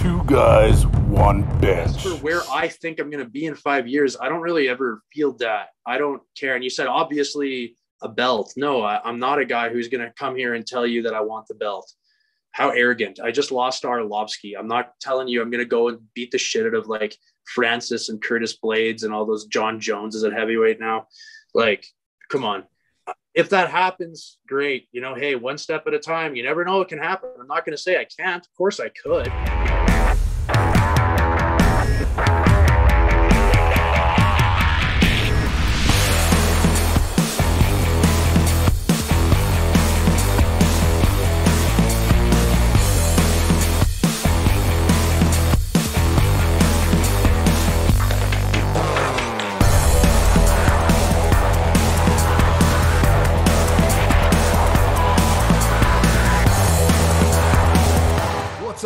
Two guys, one bench. For where I think I'm going to be in five years, I don't really ever feel that. I don't care. And you said obviously a belt. No, I, am not a guy who's going to come here and tell you that I want the belt. How arrogant. I just lost Arlovsky. I'm not telling you I'm going to go and beat the shit out of like Francis and Curtis Blaydes and all those Jon Joneses at heavyweight now. Like, come on. If that happens, great. You know, hey, one step at a time. You never know what can happen. I'm not going to say I can't. Of course I could.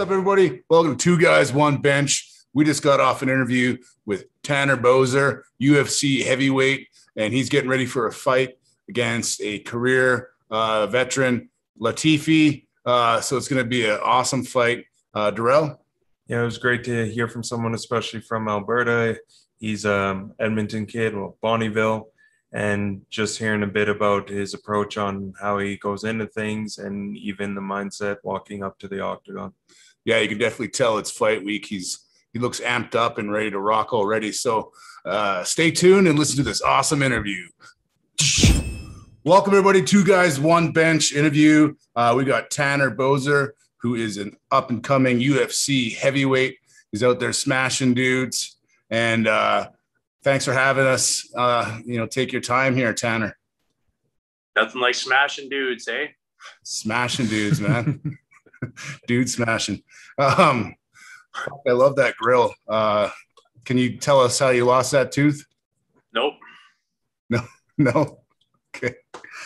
Up, everybody? Welcome to Two Guys, One Bench. We just got off an interview with Tanner Boser, UFC heavyweight, and he's getting ready for a fight against a career uh, veteran, Latifi. Uh, so it's going to be an awesome fight. Uh, Darrell? Yeah, it was great to hear from someone, especially from Alberta. He's um, Edmonton kid, well, Bonnyville, and just hearing a bit about his approach on how he goes into things and even the mindset walking up to the octagon yeah, you can definitely tell it's fight week. He's he looks amped up and ready to rock already. So uh, stay tuned and listen to this awesome interview. Welcome everybody, two guys, one bench interview. Uh, we got Tanner Boser, who is an up and coming UFC heavyweight. He's out there smashing dudes. And uh, thanks for having us. Uh, you know, take your time here, Tanner. Nothing like smashing dudes, eh? Smashing dudes, man. dude smashing. Um, I love that grill. Uh, can you tell us how you lost that tooth? Nope. No, no. Okay.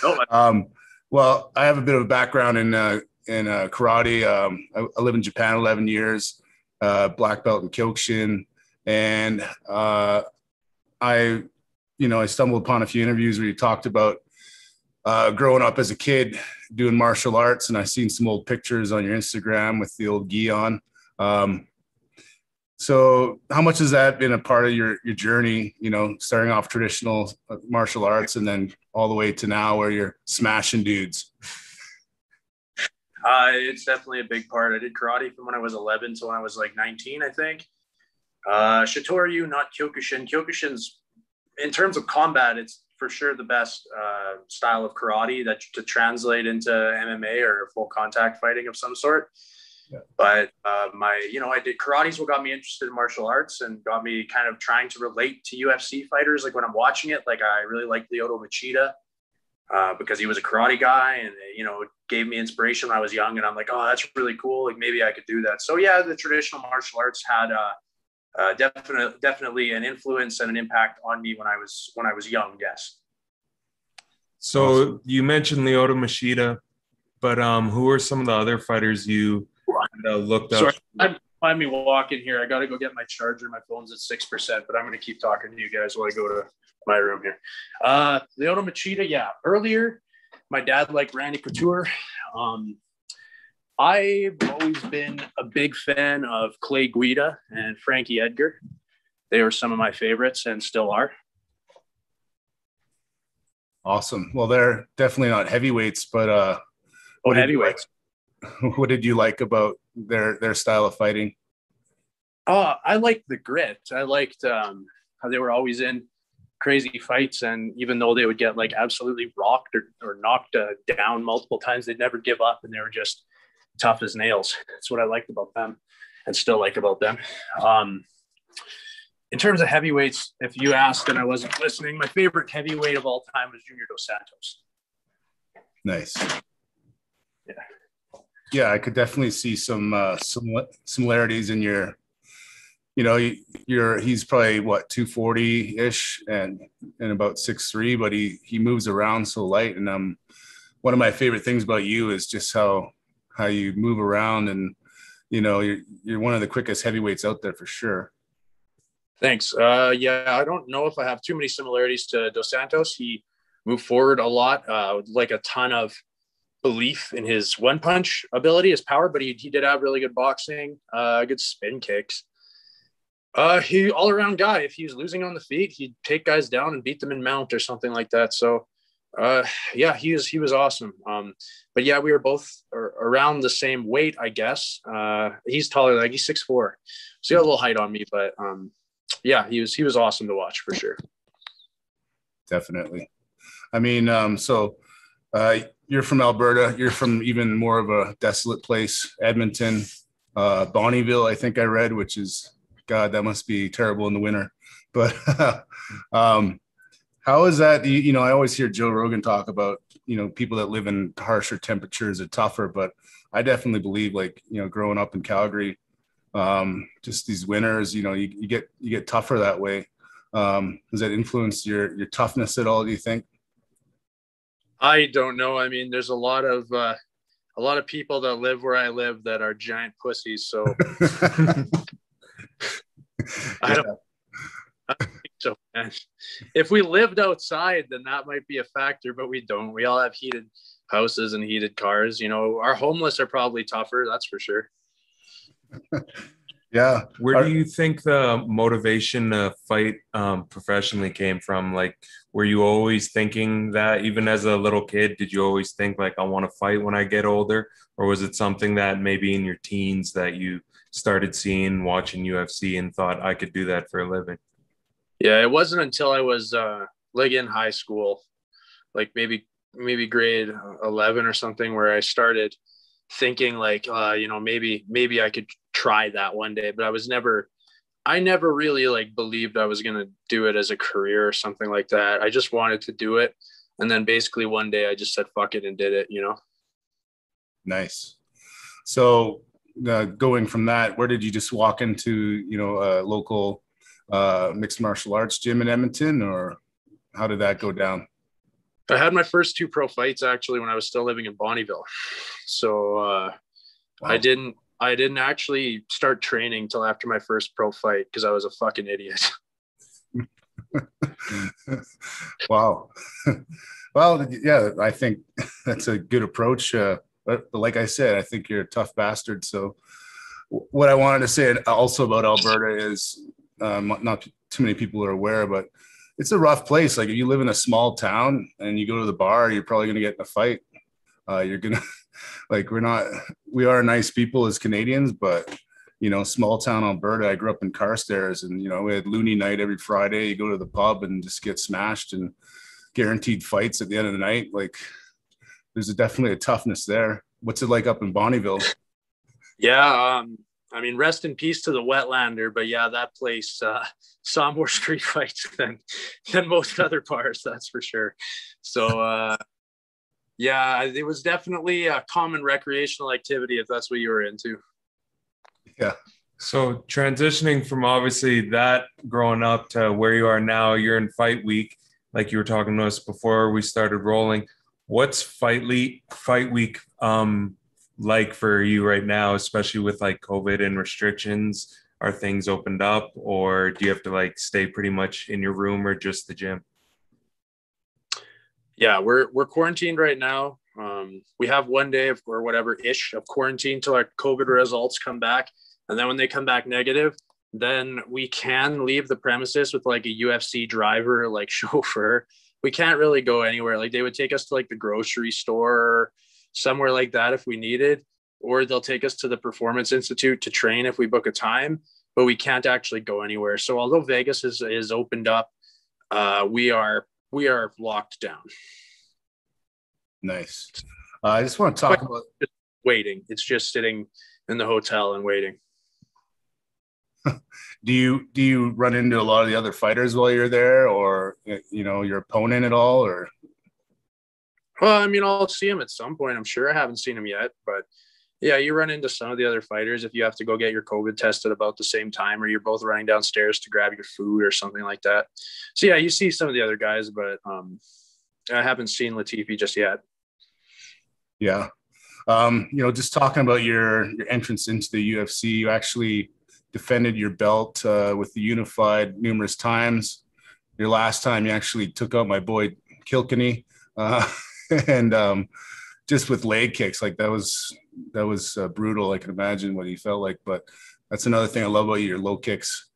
Nope. Um, well, I have a bit of a background in uh, in uh, karate. Um, I, I live in Japan 11 years, uh, black belt in Kyokushin, and uh, I, you know, I stumbled upon a few interviews where you talked about uh, growing up as a kid doing martial arts, and I've seen some old pictures on your Instagram with the old gi on. Um, so, how much has that been a part of your your journey? You know, starting off traditional uh, martial arts, and then all the way to now where you're smashing dudes. Uh, it's definitely a big part. I did karate from when I was 11 to when I was like 19, I think. Uh, Shitoryu, not Kyokushin. Kyokushin's, in terms of combat, it's for sure the best uh, style of karate that to translate into MMA or full contact fighting of some sort. Yeah. But uh, my, you know, I did karate is what got me interested in martial arts and got me kind of trying to relate to UFC fighters. Like when I'm watching it, like I really like Lyoto Machida uh, because he was a karate guy and, you know, it gave me inspiration when I was young. And I'm like, oh, that's really cool. Like maybe I could do that. So yeah, the traditional martial arts had uh, definitely definitely an influence and an impact on me when I was when I was young. Yes. So awesome. you mentioned Lyoto Machida, but um, who are some of the other fighters you uh, looked up? Sorry, find me walking here. I got to go get my charger. My phone's at six percent, but I'm going to keep talking to you guys while I go to my room here. Uh, Lyoto Machida, yeah. Earlier, my dad liked Randy Couture. Um, I've always been a big fan of Clay Guida and Frankie Edgar. They were some of my favorites and still are. Awesome. Well, they're definitely not heavyweights, but uh, what oh, heavyweights. Like, what did you like about their their style of fighting? Oh, I liked the grit. I liked um, how they were always in crazy fights, and even though they would get like absolutely rocked or, or knocked uh, down multiple times, they'd never give up, and they were just tough as nails. That's what I liked about them and still like about them. Um, in terms of heavyweights, if you asked and I wasn't listening, my favorite heavyweight of all time was Junior Dos Santos. Nice. Yeah. Yeah, I could definitely see some uh, some similarities in your, you know, you're he's probably what 240 ish and and about six three, but he he moves around so light. And um, one of my favorite things about you is just how how you move around and you know you're you're one of the quickest heavyweights out there for sure. Thanks. Uh, yeah, I don't know if I have too many similarities to Dos Santos. He moved forward a lot, uh, like a ton of belief in his one punch ability, his power, but he, he did have really good boxing, uh, good spin kicks. Uh, he all around guy. If he was losing on the feet, he'd take guys down and beat them in mount or something like that. So, uh, yeah, he was he was awesome. Um, but yeah, we were both around the same weight, I guess. Uh, he's taller, like he's six four, so he got a little height on me. But um, yeah, he was he was awesome to watch for sure. Definitely. I mean, um, so uh, you're from Alberta. You're from even more of a desolate place, Edmonton, uh, Bonnyville. I think I read, which is God, that must be terrible in the winter. But um, how is that? You, you know, I always hear Joe Rogan talk about you know people that live in harsher temperatures are tougher, but I definitely believe like you know growing up in Calgary, um, just these winters, you know, you, you get you get tougher that way. Um, does that influence your your toughness at all? Do you think? I don't know. I mean, there's a lot of uh, a lot of people that live where I live that are giant pussies. So I don't. I don't so man. if we lived outside, then that might be a factor, but we don't. We all have heated houses and heated cars. You know, our homeless are probably tougher. That's for sure. yeah. Where do you think the motivation to fight um, professionally came from? Like, were you always thinking that, even as a little kid, did you always think like I want to fight when I get older, or was it something that maybe in your teens that you started seeing watching UFC and thought I could do that for a living? Yeah, it wasn't until I was uh, like in high school, like maybe maybe grade 11 or something where I started thinking like uh, you know maybe maybe I could try that one day, but I was never I never really like believed I was to do it as a career or something like that. I just wanted to do it. And then basically one day I just said fuck it and did it, you know. Nice. So uh, going from that, where did you just walk into, you know, a local uh, mixed martial arts gym in Edmonton, or how did that go down? I had my first two pro fights actually when I was still living in Bonnyville. So uh, wow. I didn't I didn't actually start training till after my first pro fight because I was a fucking idiot. wow. well, yeah, I think that's a good approach. Uh, but like I said, I think you're a tough bastard. So, what I wanted to say also about Alberta is um, not too many people are aware, but it's a rough place. Like if you live in a small town and you go to the bar, you're probably going to get in a fight. Uh, you're gonna like we're not we are nice people as Canadians, but you know, small town Alberta. I grew up in Carstairs, and you know, we had loony night every Friday. You go to the pub and just get smashed and guaranteed fights at the end of the night. Like there's a, definitely a toughness there. What's it like up in Bonnyville? Yeah, um, I mean, rest in peace to the Wetlander, but yeah, that place uh, saw more street fights than than most other bars, that's for sure. So, uh, yeah, it was definitely a common recreational activity if that's what you were into. Yeah. So transitioning from obviously that growing up to where you are now, you're in fight week, like you were talking to us before we started rolling. What's fight week fight week um, like for you right now, especially with like COVID and restrictions? Are things opened up, or do you have to like stay pretty much in your room or just the gym? Yeah, we're we're quarantined right now. Um, we have one day of, or whatever ish of quarantine till our COVID results come back, and then when they come back negative, then we can leave the premises with like a UFC driver, like chauffeur. We can't really go anywhere. Like they would take us to like the grocery store somewhere like that if we needed, or they'll take us to the Performance Institute to train if we book a time, but we can't actually go anywhere. So although Vegas is, is opened up, uh, we are we are locked down. Nice. Uh, I just want to talk about waiting. It's just sitting in the hotel and waiting. do you do you run into a lot of the other fighters while you're there, or you know your opponent at all, or well, I mean, I'll see him at some point. I'm sure I haven't seen him yet, but yeah, you run into some of the other fighters if you have to go get your COVID tested about the same time, or you're both running downstairs to grab your food or something like that. So yeah, you see some of the other guys, but um, I haven't seen Latifi just yet. Yeah, um, you know, just talking about your your entrance into the UFC, you actually defended your belt uh, with the Unified numerous times. Your last time, you actually took out my boy Kilkenny. Uh, and um, just with leg kicks, like that was that was uh, brutal. I can imagine what he felt like, but that's another thing I love about you, your low kicks.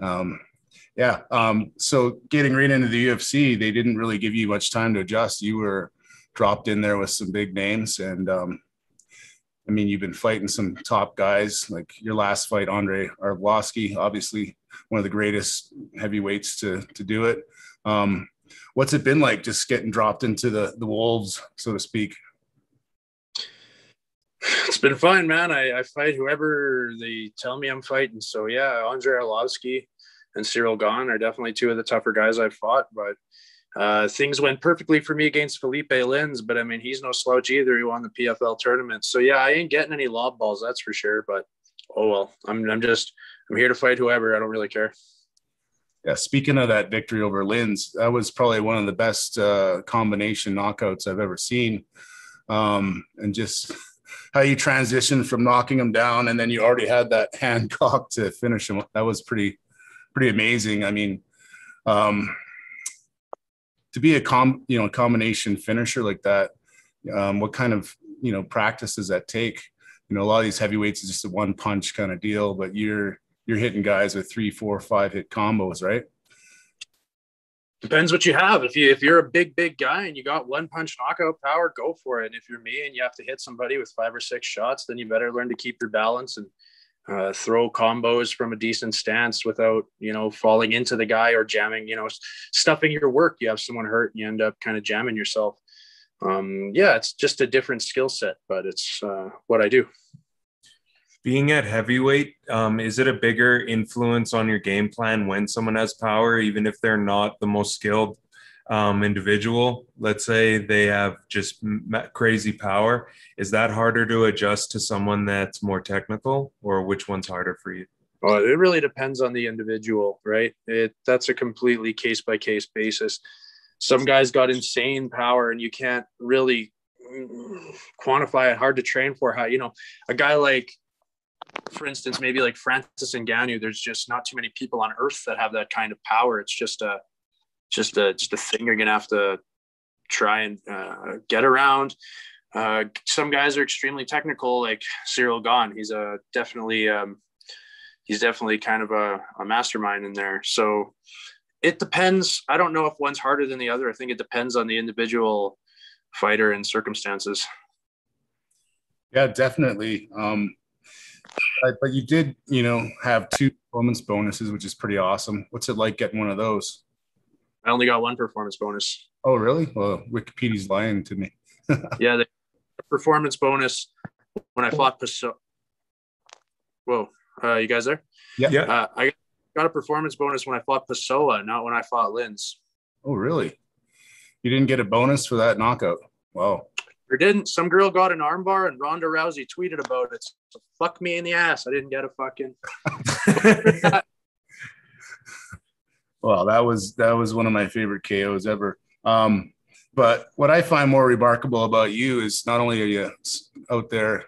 Um, yeah. Um, so getting right into the UFC, they didn't really give you much time to adjust. You were dropped in there with some big names, and um, I mean, you've been fighting some top guys. Like your last fight, Andre Arlovsky, obviously one of the greatest heavyweights to to do it. Um, what's it been like just getting dropped into the the wolves, so to speak? It's been fun, man. I, I fight whoever they tell me I'm fighting. So yeah, Andre Arlovsky and Cyril Gane are definitely two of the tougher guys I've fought. But uh, things went perfectly for me against Felipe Lins, but I mean he's no slouch either. He won the PFL tournament, so yeah, I ain't getting any lob balls, that's for sure. But oh well, I'm I'm just I'm here to fight whoever. I don't really care. Yeah, speaking of that victory over Lins, that was probably one of the best uh, combination knockouts I've ever seen. Um, and just how you transitioned from knocking him down, and then you already had that hand cocked to finish him. That was pretty, pretty amazing. I mean, um, to be a com, you know, a combination finisher like that, um, what kind of you know practice does that take? You know, a lot of these heavyweights is just a one punch kind of deal, but you're you're hitting guys with three, four, five hit combos, right? Depends what you have. If you if you're a big big guy and you got one punch knockout power, go for it. And if you're me and you have to hit somebody with five or six shots, then you better learn to keep your balance and uh, throw combos from a decent stance without you know falling into the guy or jamming. You know, stuffing your work. You have someone hurt, and you end up kind of jamming yourself. Um, yeah, it's just a different skill set, but it's uh, what I do being at heavyweight, um, is it a bigger influence on your game plan when someone has power, even if they're not the most skilled um, individual? Let's say they have just crazy power. Is that harder to adjust to someone that's more technical, or which one's harder for you? Well, it really depends on the individual, right? It that's a completely case by case basis. Some guys got insane power, and you can't really mm, quantify it. Hard to train for. How you know a guy like for instance, maybe like Francis and Ngannou, there's just not too many people on earth that have that kind of power. It's just a, just a, just a thing you're gonna have to try and uh, get around. Uh, some guys are extremely technical, like Cyril Gane. He's a definitely, um, he's definitely kind of a, a mastermind in there. So it depends. I don't know if one's harder than the other. I think it depends on the individual fighter and circumstances. Yeah, definitely. Um, but you did, you know, have two performance bonuses, which is pretty awesome. What's it like getting one of those? I only got one performance bonus. Oh, really? Well, Wikipedia's lying to me. yeah, the performance bonus when I fought Pessoa. Whoa, uh, you guys there? Yeah. yeah. Uh, I got a performance bonus when I fought Pessoa, not when I fought Lins. Oh, really? You didn't get a bonus for that knockout? Wow. Or didn't. Some girl got an armbar and Ronda Rousey tweeted about it. So fuck me in the ass. I didn't get a fucking. well, that was that was one of my favorite KOs ever. Um, but what I find more remarkable about you is not only are you out there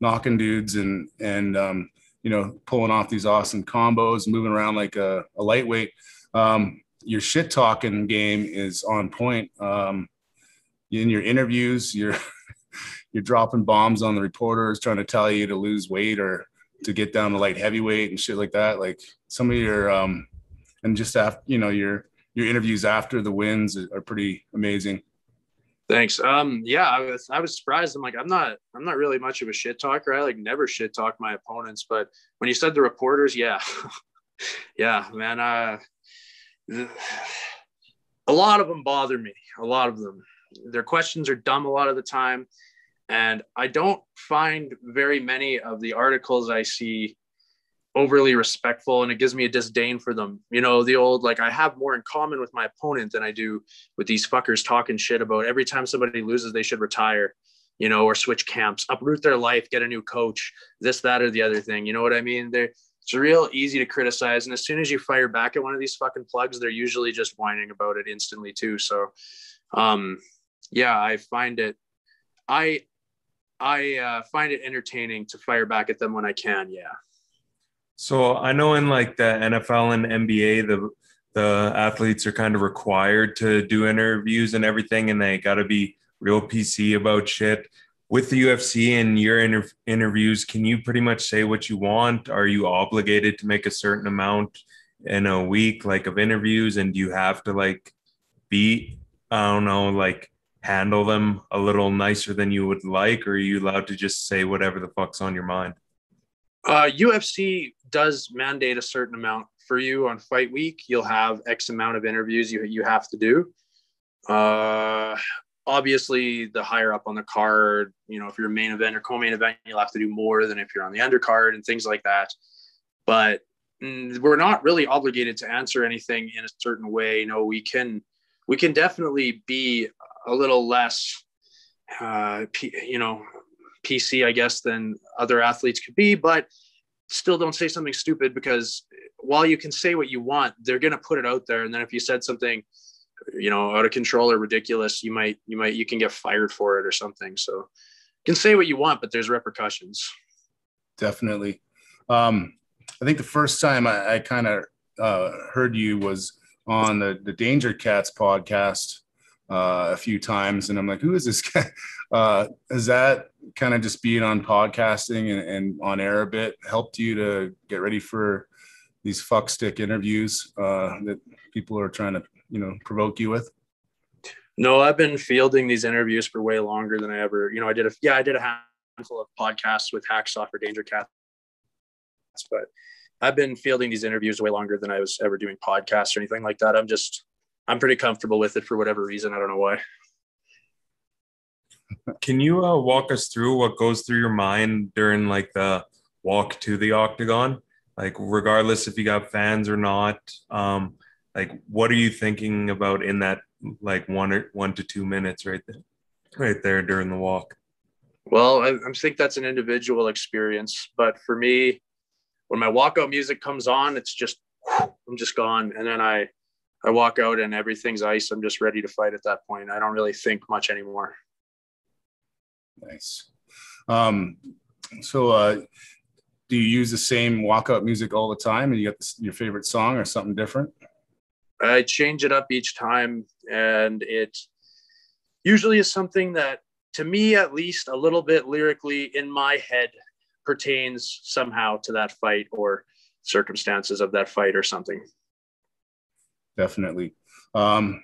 knocking dudes and and um, you know pulling off these awesome combos, moving around like a, a lightweight. Um, your shit talking game is on point. Um, in your interviews, you're you're dropping bombs on the reporters, trying to tell you to lose weight or to get down to light heavyweight and shit like that. Like some of your um and just after you know your your interviews after the wins are pretty amazing. Thanks. Um, yeah, I was I was surprised. I'm like, I'm not I'm not really much of a shit talker. I like never shit talk my opponents, but when you said the reporters, yeah, yeah, man. Uh, a lot of them bother me. A lot of them their questions are dumb a lot of the time. And I don't find very many of the articles I see overly respectful and it gives me a disdain for them. You know, the old like I have more in common with my opponent than I do with these fuckers talking shit about every time somebody loses, they should retire, you know, or switch camps, uproot their life, get a new coach, this, that, or the other thing. You know what I mean? They're it's real easy to criticize. And as soon as you fire back at one of these fucking plugs, they're usually just whining about it instantly too. So um yeah, I find it, I, I uh, find it entertaining to fire back at them when I can. Yeah. So I know in like the NFL and NBA, the the athletes are kind of required to do interviews and everything, and they got to be real PC about shit. With the UFC and your inter- interviews, can you pretty much say what you want? Are you obligated to make a certain amount in a week, like of interviews, and do you have to like be, I don't know, like handle them a little nicer than you would like, or are you allowed to just say whatever the fuck's on your mind? Uh, UFC does mandate a certain amount for you on fight week. You'll have X amount of interviews you you have to do. Uh, obviously, the higher up on the card, you know, if you're a main event or co-main event, you'll have to do more than if you're on the undercard and things like that. But mm, we're not really obligated to answer anything in a certain way. No, we can we can definitely be a little less, uh, you know, PC, I guess, than other athletes could be, but still don't say something stupid because while you can say what you want, they're going to put it out there. And then if you said something, you know, out of control or ridiculous, you might, you might, you can get fired for it or something. So you can say what you want, but there's repercussions. Definitely. Um, I think the first time I, I kind of uh, heard you was on the, the Danger Cats podcast uh, a few times, and I'm like, who is this guy? Uh, is that kind of just being on podcasting and, and, on air a bit helped you to get ready for these fuck stick interviews uh, that people are trying to, you know, provoke you with? No, I've been fielding these interviews for way longer than I ever, you know, I did a, yeah, I did a handful of podcasts with Hacksaw for Danger Cats, but I've been fielding these interviews way longer than I was ever doing podcasts or anything like that. I'm just, I'm pretty comfortable with it for whatever reason. I don't know why. Can you uh, walk us through what goes through your mind during like the walk to the octagon? Like, regardless if you got fans or not, um, like, what are you thinking about in that like one or one to two minutes right there, right there during the walk? Well, I, I think that's an individual experience, but for me, when my walkout music comes on, it's just I'm just gone, and then I I walk out and everything's ice. I'm just ready to fight at that point. I don't really think much anymore. Nice. Um, so, uh, do you use the same walkout music all the time, and you got this, your favorite song or something different? I change it up each time, and it usually is something that, to me at least, a little bit lyrically in my head pertains somehow to that fight or circumstances of that fight or something definitely. Um,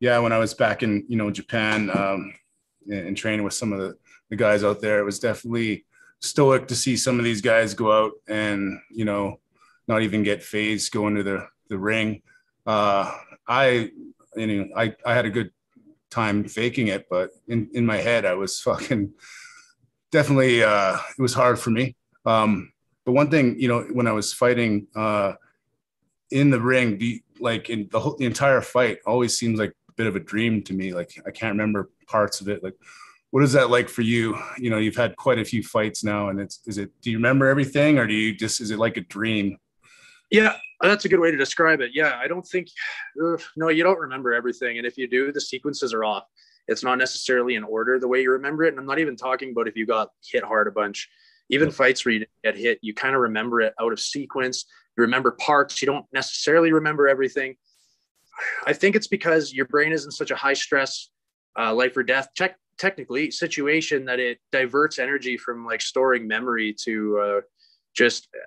yeah, when I was back in you know Japan um, and, and, training with some of the, the guys out there, it was definitely stoic to see some of these guys go out and you know not even get phased going to the the ring. Uh, I you know I I had a good time faking it, but in in my head I was fucking definitely uh, it was hard for me. Um, but one thing you know when I was fighting uh, in the ring, do you, like in the whole the entire fight always seems like a bit of a dream to me. Like I can't remember parts of it. Like what is that like for you? You know, you've had quite a few fights now, and it's is it do you remember everything or do you just is it like a dream? Yeah, that's a good way to describe it. Yeah, I don't think no, you don't remember everything, and if you do, the sequences are off. It's not necessarily in order the way you remember it, and I'm not even talking about if you got hit hard a bunch. Even fights where you get hit, you kind of remember it out of sequence. You remember parts you don't necessarily remember everything. I think it's because your brain is in such a high stress uh, life or death check technically situation that it diverts energy from like storing memory to uh, just uh,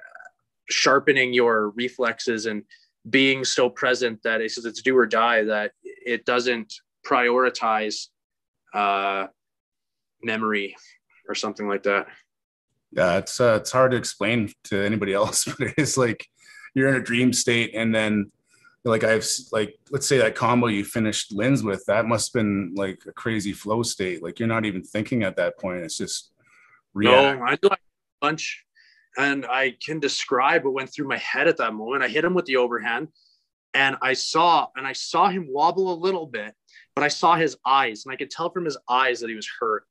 sharpening your reflexes and being so present that it says it's do or die that it doesn't prioritize uh, memory or something like that yeah it's uh, it's hard to explain to anybody else but it's like you're in a dream state and then like I've like let's say that combo you finished Lins with that must have been like a crazy flow state. Like you're not even thinking at that point. It's just react. no. I do like a bunch, and I can describe what went through my head at that moment. I hit him with the overhand, and I saw and I saw him wobble a little bit, but I saw his eyes, and I could tell from his eyes that he was hurt.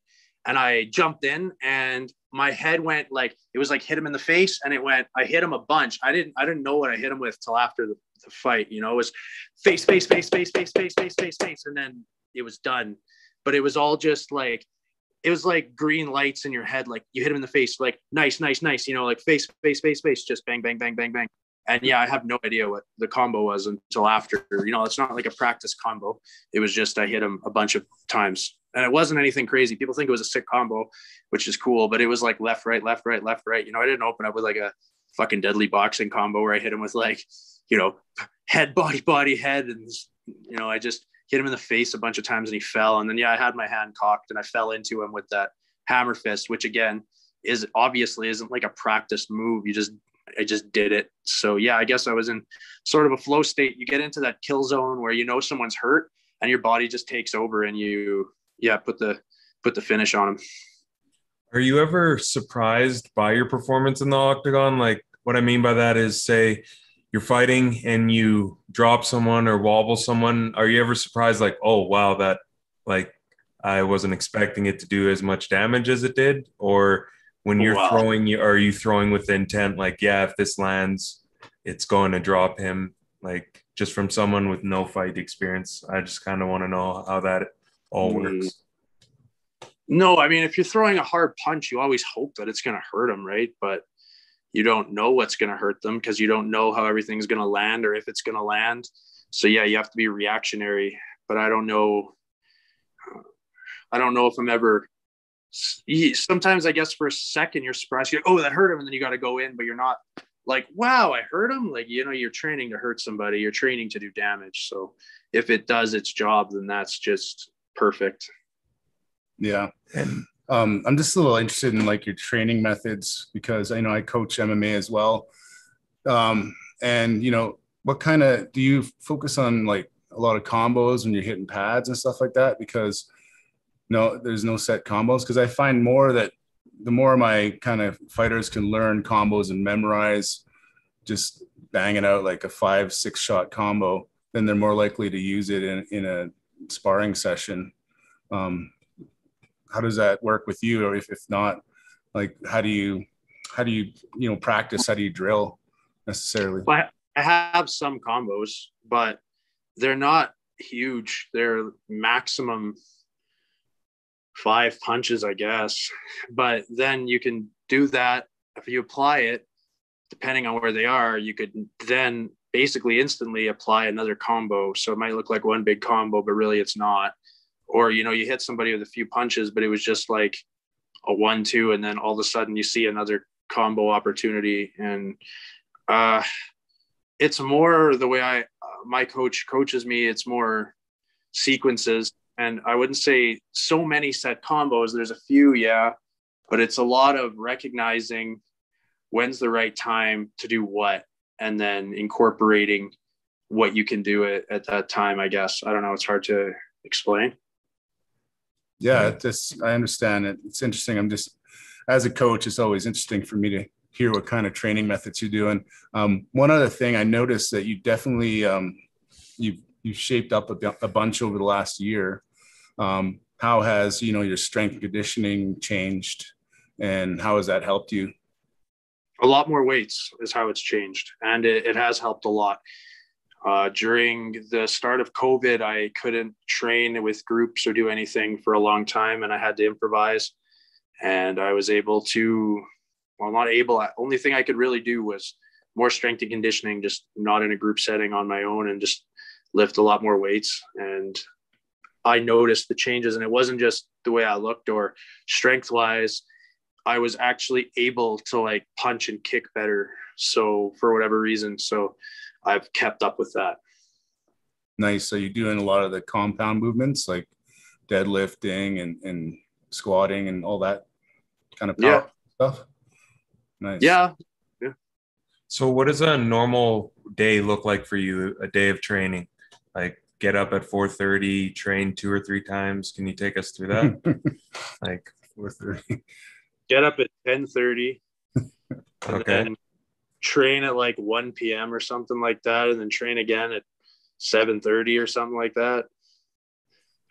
And I jumped in, and my head went like it was like hit him in the face and it went i hit him a bunch i didn't i didn't know what i hit him with till after the, the fight you know it was face face face face face face face face face and then it was done but it was all just like it was like green lights in your head like you hit him in the face like nice nice nice you know like face face face face just bang bang bang bang bang and yeah i have no idea what the combo was until after you know it's not like a practice combo it was just i hit him a bunch of times and it wasn't anything crazy. People think it was a sick combo, which is cool, but it was like left, right, left, right, left, right. You know, I didn't open up with like a fucking deadly boxing combo where I hit him with like, you know, head, body, body, head. And, you know, I just hit him in the face a bunch of times and he fell. And then, yeah, I had my hand cocked and I fell into him with that hammer fist, which again is obviously isn't like a practiced move. You just, I just did it. So yeah, I guess I was in sort of a flow state. You get into that kill zone where you know someone's hurt and your body just takes over and you, yeah, put the, put the finish on him. Are you ever surprised by your performance in the octagon? Like, what I mean by that is, say, you're fighting and you drop someone or wobble someone. Are you ever surprised, like, oh, wow, that, like, I wasn't expecting it to do as much damage as it did? Or when you're wow. throwing, you are you throwing with intent, like, yeah, if this lands, it's going to drop him? Like, just from someone with no fight experience, I just kind of want to know how that all mm. works. No, I mean, if you're throwing a hard punch, you always hope that it's going to hurt them, right? But you don't know what's going to hurt them because you don't know how everything's going to land or if it's going to land. So yeah, you have to be reactionary. But I don't know. I don't know if I'm ever. Sometimes I guess for a second you're surprised. You're, oh, that hurt him, and then you got to go in, but you're not like, wow, I hurt him. Like you know, you're training to hurt somebody. You're training to do damage. So if it does its job, then that's just perfect. Yeah. And um, I'm just a little interested in like your training methods because I know I coach MMA as well. Um, and you know, what kind of do you focus on like a lot of combos when you're hitting pads and stuff like that? Because no, there's no set combos. Because I find more that the more my kind of fighters can learn combos and memorize, just banging out like a five, six shot combo, then they're more likely to use it in, in a sparring session. Um, how does that work with you? Or if, if not like how do you how do you you know practice? How do you drill necessarily? I have some combos but they're not huge. They're maximum five punches i guess. But then you can do that. If you apply it depending on where they are you could then basically instantly apply another combo. So it might look like one big combo but really it's not. Or you know you hit somebody with a few punches but it was just like a one two and then all of a sudden you see another combo opportunity. And uh it's more the way i uh, my coach coaches me it's more sequences. And i wouldn't say so many set combos there's a few yeah but it's a lot of recognizing when's the right time to do what and then incorporating what you can do at, at that time i guess i don't know it's hard to explain yeah, just I understand it. It's interesting. I'm just as a coach, it's always interesting for me to hear what kind of training methods you're doing. Um, one other thing I noticed that you definitely um, you've you've shaped up a, a, bunch over the last year. Um, how has you know your strength conditioning changed, and how has that helped you? A lot more weights is how it's changed, and it, it has helped a lot. Uh, during the start of COVID, I couldn't train with groups or do anything for a long time, and I had to improvise. And I was able to, well, not able. Only thing I could really do was more strength and conditioning, just not in a group setting on my own, and just lift a lot more weights. And I noticed the changes, and it wasn't just the way I looked or strength wise. I was actually able to like punch and kick better. So for whatever reason, so I've kept up with that. Nice. So you're doing a lot of the compound movements like deadlifting and, and squatting and all that kind of yeah. stuff. Nice. Yeah. Yeah. So what does a normal day look like for you? A day of training? Like get up at 4:30, train two or three times. Can you take us through that? like 4:30. Get up at 10:30. okay train at like 1 p.m. or something like that, and then train again at 7:30 or something like that.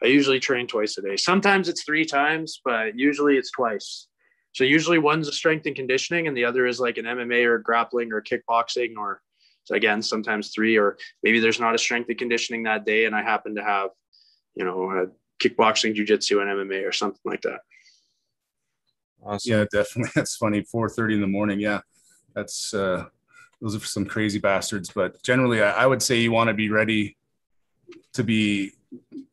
I usually train twice a day. Sometimes it's three times, but usually it's twice. So usually one's a strength and conditioning, and the other is like an MMA or grappling or kickboxing, or so again sometimes three, or maybe there's not a strength and conditioning that day, and I happen to have, you know, a kickboxing, jujitsu, and MMA or something like that. Awesome. Yeah, definitely. That's funny. 4:30 in the morning. Yeah, that's uh, those are some crazy bastards. But generally, I, I would say you want to be ready to be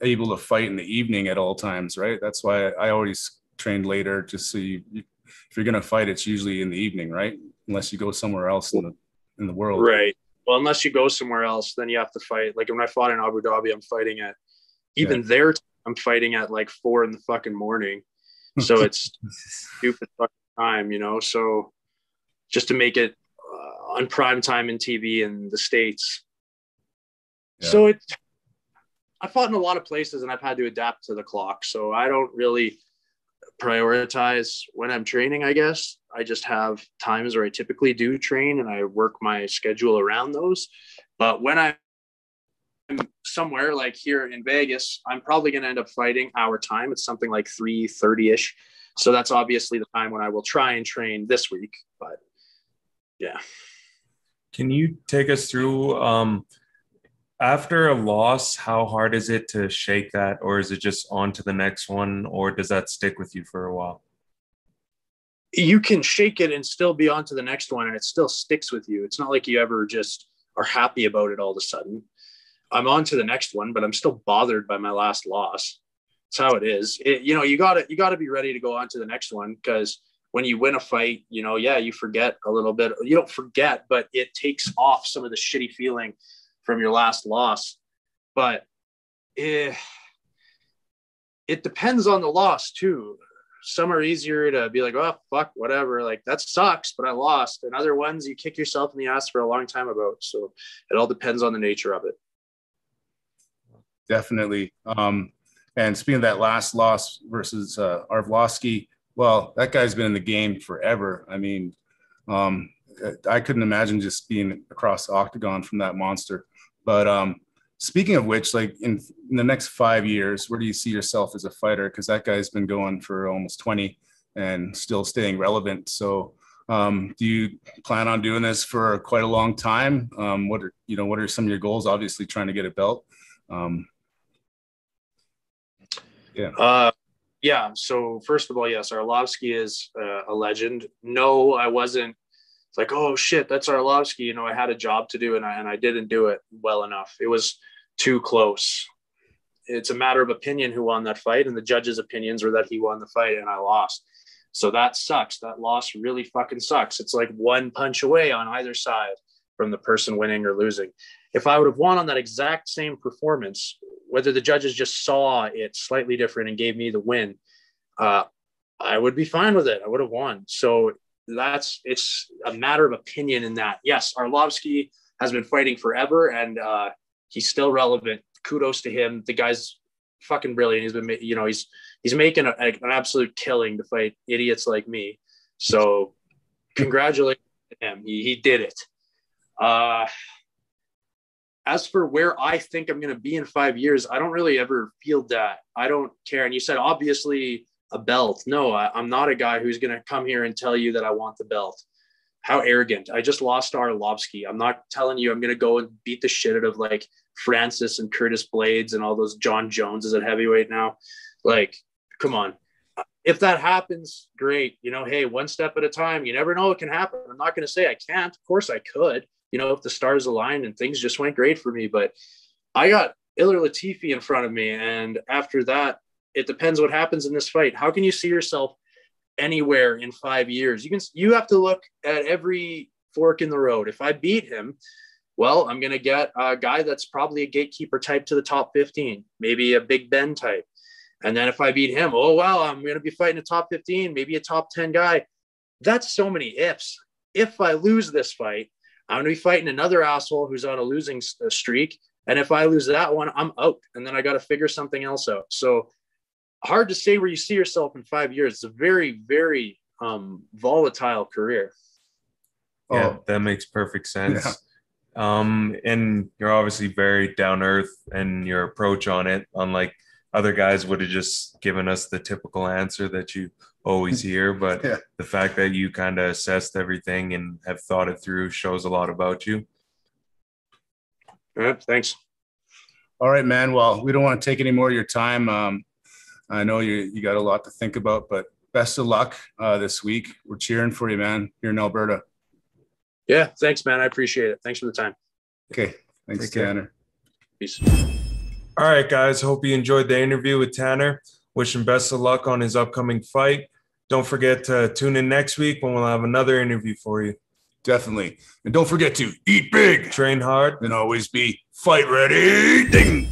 able to fight in the evening at all times, right? That's why I always trained later, just so you, if you're gonna fight, it's usually in the evening, right? Unless you go somewhere else in the in the world, right? Well, unless you go somewhere else, then you have to fight. Like when I fought in Abu Dhabi, I'm fighting at even yeah. there. I'm fighting at like four in the fucking morning, so it's stupid time, you know. So just to make it uh, on prime time in TV in the states. Yeah. So it, I fought in a lot of places and I've had to adapt to the clock. So I don't really prioritize when I'm training, I guess. I just have times where I typically do train and I work my schedule around those. But when I'm somewhere like here in Vegas, I'm probably going to end up fighting our time. It's something like 3:30 ish. So that's obviously the time when I will try and train this week. But yeah. Can you take us through um, after a loss? How hard is it to shake that, or is it just on to the next one, or does that stick with you for a while? You can shake it and still be on to the next one, and it still sticks with you. It's not like you ever just are happy about it all of a sudden. I'm on to the next one, but I'm still bothered by my last loss. That's how it is. It, you know, you gotta you gotta be ready to go on to the next one because when you win a fight, you know, yeah, you forget a little bit. You don't forget, but it takes off some of the shitty feeling from your last loss. But it, eh, it depends on the loss too. Some are easier to be like, oh fuck, whatever. Like that sucks, but I lost. And other ones you kick yourself in the ass for a long time about. So it all depends on the nature of it. Definitely. Um, and speaking of that last loss versus uh, Arlovsky, well, that guy's been in the game forever. I mean, um, I couldn't imagine just being across the octagon from that monster. But um, speaking of which, like in, in, the next five years, where do you see yourself as a fighter? Because that guy's been going for almost 20 and still staying relevant. So, um, do you plan on doing this for quite a long time? Um, what are you know? What are some of your goals? Obviously, trying to get a belt. Um, yeah. Uh, yeah. So first of all, yes, Arlovsky is uh, a legend. No, I wasn't It's like, oh shit, that's Arlovsky. You know, I had a job to do and I, and I didn't do it well enough. It was too close. It's a matter of opinion who won that fight, and the judges' opinions were that he won the fight and I lost. So that sucks. That loss really fucking sucks. It's like one punch away on either side from the person winning or losing. If I would have won on that exact same performance, whether the judges just saw it slightly different and gave me the win, uh, I would be fine with it. I would have won. So that's it's a matter of opinion in that. Yes, Arlovsky has been fighting forever and uh, he's still relevant. Kudos to him. The guy's fucking brilliant. He's been, you know, he's he's making a, an absolute killing to fight idiots like me. So, congratulations to him. He, he did it. Uh, as for where I think I'm going to be in five years, I don't really ever feel that. I don't care. And you said obviously a belt. No, I, am not a guy who's going to come here and tell you that I want the belt. How arrogant! I just lost Arlovsky. I'm not telling you I'm going to go and beat the shit out of like Francis and Curtis Blaydes and all those Jon Joneses at heavyweight now. Like, come on. If that happens, great. You know, hey, one step at a time. You never know what can happen. I'm not going to say I can't. Of course I could you know, if the stars aligned and things just went great for me. But I got Ilir Latifi in front of me. And after that, it depends what happens in this fight. How can you see yourself anywhere in five years? You can you have to look at every fork in the road. If I beat him, well, I'm gonna get a guy that's probably a gatekeeper type to the top 15, maybe a Big Ben type. And then if I beat him, oh well, I'm gonna be fighting a top 15, maybe a top 10 guy. That's so many ifs. If I lose this fight, I'm going to be fighting another asshole who's on a losing uh, streak. And if I lose that one, I'm out. And then I got to figure something else out. So hard to say where you see yourself in five years. It's a very, very um, volatile career. Yeah, oh. that makes perfect sense. Yeah. Um, and you're obviously very down earth in your approach on it, unlike other guys would have just given us the typical answer that you always here, but yeah. the fact that you kind of assessed everything and have thought it through shows a lot about you. All right, thanks. All right, man. Well, we don't want to take any more of your time. Um, I know you you got a lot to think about, but best of luck uh, this week. We're cheering for you, man. Here in Alberta. Yeah, thanks, man. I appreciate it. Thanks for the time. Okay, thanks, Tanner. Peace. All right, guys. Hope you enjoyed the interview with Tanner. Wish him best of luck on his upcoming fight. Don't forget to tune in next week when we'll have another interview for you. Definitely. And don't forget to eat big, train hard, and always be fight ready. Ding.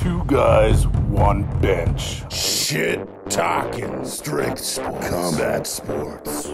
Two guys, one bench. Shit talking. Strength sports. Combat sports.